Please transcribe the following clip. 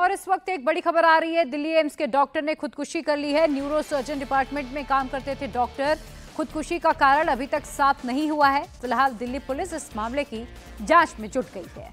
और इस वक्त एक बड़ी खबर आ रही है। दिल्ली एम्स के डॉक्टर ने खुदकुशी कर ली है। न्यूरो सर्जन डिपार्टमेंट में काम करते थे डॉक्टर। खुदकुशी का कारण अभी तक साफ़ नहीं हुआ है। फ़िलहाल दिल्ली पुलिस इस मामले की जाँच में जुट गई है।